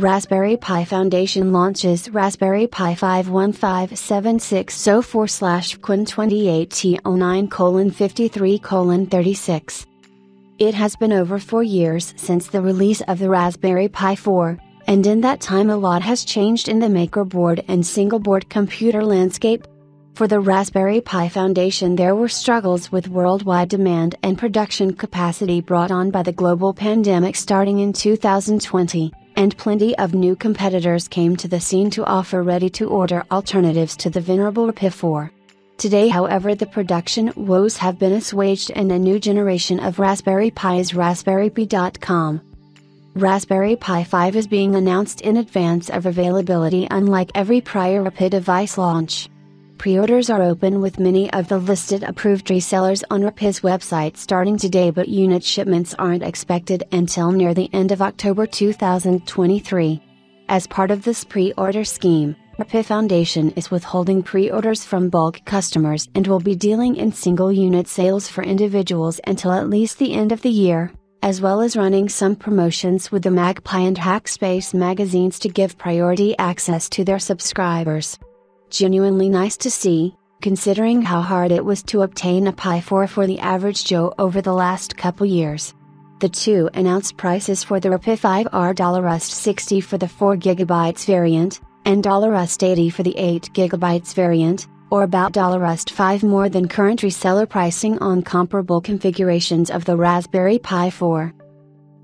Raspberry Pi Foundation launches Raspberry Pi 5157604 slash Quinn 28T09 colon 53 colon 36. It has been over four years since the release of the Raspberry Pi 4, and in that time a lot has changed in the maker board and single board computer landscape. For the Raspberry Pi Foundation, there were struggles with worldwide demand and production capacity brought on by the global pandemic starting in 2020 and plenty of new competitors came to the scene to offer ready to order alternatives to the venerable Pi 4. Today, however, the production woes have been assuaged and a new generation of Raspberry Pi is RaspberryPi.com. Raspberry Pi 5 is being announced in advance of availability unlike every prior Pi device launch. Pre-orders are open with many of the listed approved resellers on Rapi's website starting today but unit shipments aren't expected until near the end of October 2023. As part of this pre-order scheme, Rapi Foundation is withholding pre-orders from bulk customers and will be dealing in single unit sales for individuals until at least the end of the year, as well as running some promotions with the MagPi and Hackspace magazines to give priority access to their subscribers genuinely nice to see, considering how hard it was to obtain a Pi 4 for the average Joe over the last couple years. The two announced prices for the Rapi 5 are $60 for the 4GB variant, and $80 for the 8GB variant, or about $5 more than current reseller pricing on comparable configurations of the Raspberry Pi 4.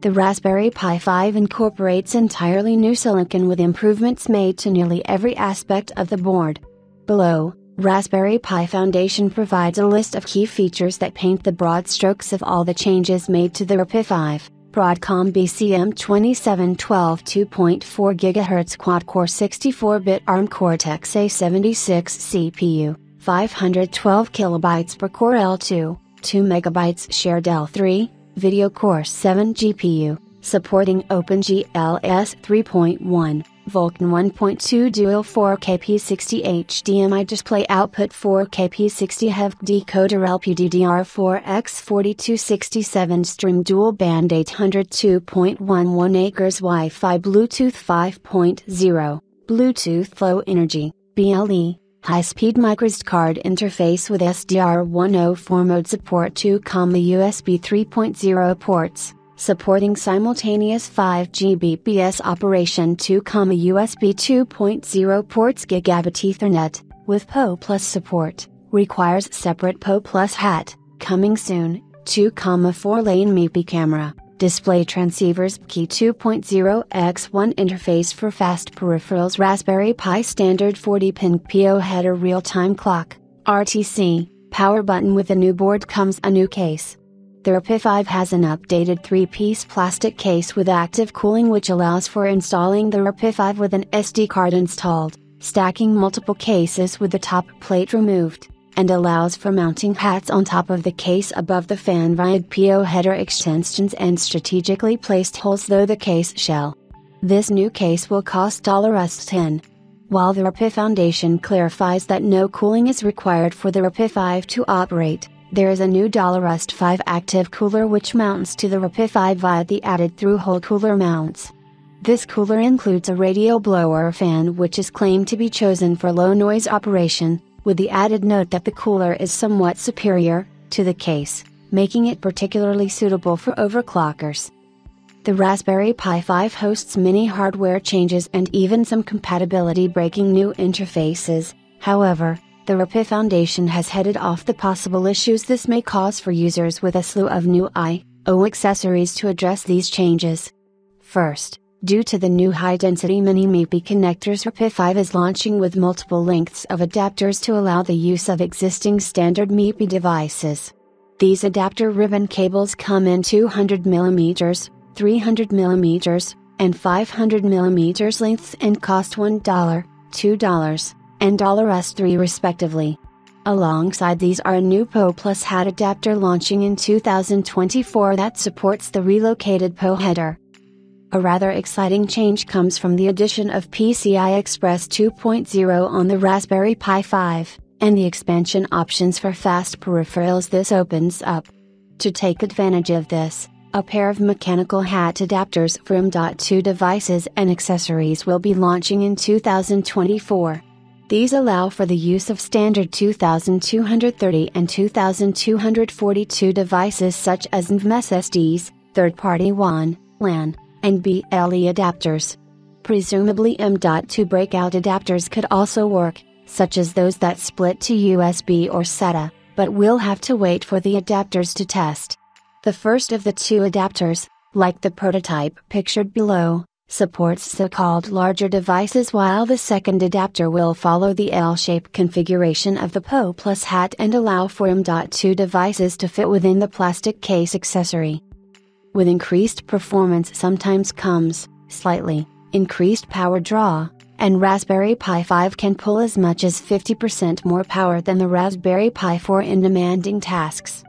The Raspberry Pi 5 incorporates entirely new silicon with improvements made to nearly every aspect of the board. Below, Raspberry Pi Foundation provides a list of key features that paint the broad strokes of all the changes made to the Pi 5. Broadcom BCM 2712 2.4 GHz quad-core 64-bit ARM Cortex A76 CPU, 512 KB per core L2, 2 MB shared L3, VideoCore 7 GPU, supporting OpenGL-ES 3.1, Vulkan 1.2 Dual 4K P60 HDMI display output 4K P60 HEV decoder LPDDR4X4267 SDRAM dual band 802.11 acres Wi-Fi Bluetooth 5.0, Bluetooth Low Energy, BLE, High-speed microSD card interface with SDR104 mode support 2, USB 3.0 ports, supporting simultaneous 5 Gbps operation 2, USB 2.0 ports Gigabit Ethernet, with PO Plus support, requires separate PO Plus hat, coming soon, 2, 4 lane MIPI camera. Display transceivers Key 2.0 x1 interface for fast peripherals Raspberry Pi standard 40 pin PO header real time clock, RTC, power button with the new board comes a new case. The Rapi 5 has an updated 3 piece plastic case with active cooling which allows for installing the Rapi 5 with an SD card installed, stacking multiple cases with the top plate removed and allows for mounting hats on top of the case above the fan via PO header extensions and strategically placed holes through the case shell. This new case will cost $10. While the Rapi Foundation clarifies that no cooling is required for the Rapi 5 to operate, there is a new 5 active cooler which mounts to the Rapi 5 via the added through-hole cooler mounts. This cooler includes a radial blower fan which is claimed to be chosen for low noise operation, with the added note that the cooler is somewhat superior to the case, making it particularly suitable for overclockers. The Raspberry Pi 5 hosts many hardware changes and even some compatibility breaking new interfaces, however, the Rapi Foundation has headed off the possible issues this may cause for users with a slew of new I/O accessories to address these changes. First, Due to the new high-density mini-MIPI connectors Rapi 5 is launching with multiple lengths of adapters to allow the use of existing standard MIPI devices. These adapter ribbon cables come in 200mm, 300mm, and 500mm lengths and cost $1, $2, and $3 respectively. Alongside these are a new PO Plus hat adapter launching in 2024 that supports the relocated PO header. A rather exciting change comes from the addition of PCI Express 2.0 on the Raspberry Pi 5, and the expansion options for fast peripherals this opens up. To take advantage of this, A pair of mechanical hat adapters for M.2 devices and accessories will be launching in 2024. These allow for the use of standard 2230 and 2242 devices such as NVMe SSDs, third-party WAN, LAN, and BLE adapters. Presumably M.2 breakout adapters could also work, such as those that split to USB or SATA, but we'll have to wait for the adapters to test. The first of the two adapters, like the prototype pictured below, supports so-called larger devices while the second adapter will follow the L-shaped configuration of the PO Plus hat and allow for M.2 devices to fit within the plastic case accessory. With increased performance sometimes comes, slightly, increased power draw, and Raspberry Pi 5 can pull as much as 50% more power than the Raspberry Pi 4 in demanding tasks.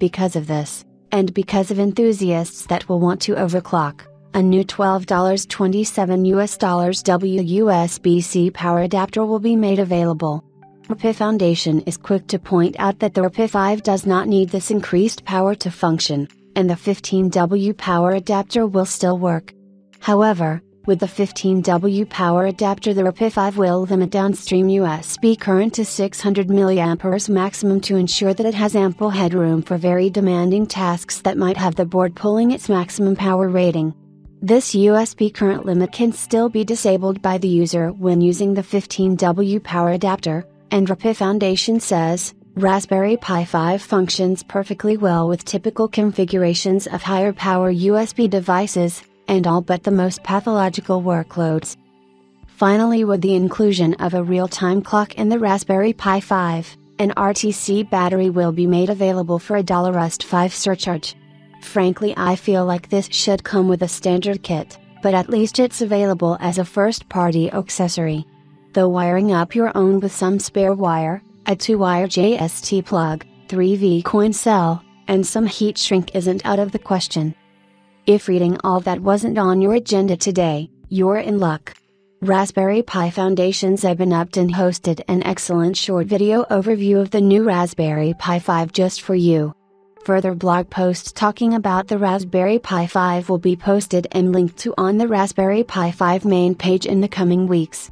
Because of this, and because of enthusiasts that will want to overclock, a new $12.27 US dollars WUSB-C power adapter will be made available. RP Foundation is quick to point out that the RP 5 does not need this increased power to function, and the 15W power adapter will still work. However, with the 15W power adapter the RP 5 will limit downstream USB current to 600 mA maximum to ensure that it has ample headroom for very demanding tasks that might have the board pulling its maximum power rating. This USB current limit can still be disabled by the user when using the 15W power adapter, and RP Foundation says, Raspberry Pi 5 functions perfectly well with typical configurations of higher power USB devices, and all but the most pathological workloads. Finally, with the inclusion of a real time clock in the Raspberry Pi 5, an RTC battery will be made available for a $Rust 5 surcharge. Frankly, I feel like this should come with a standard kit, but at least it's available as a first party accessory. Though wiring up your own with some spare wire, a 2 wire JST plug, 3V coin cell, and some heat shrink isn't out of the question. If reading all that wasn't on your agenda today, you're in luck. Raspberry Pi Foundation's Eben Upton hosted an excellent short video overview of the new Raspberry Pi 5 just for you. Further blog posts talking about the Raspberry Pi 5 will be posted and linked to on the Raspberry Pi 5 main page in the coming weeks.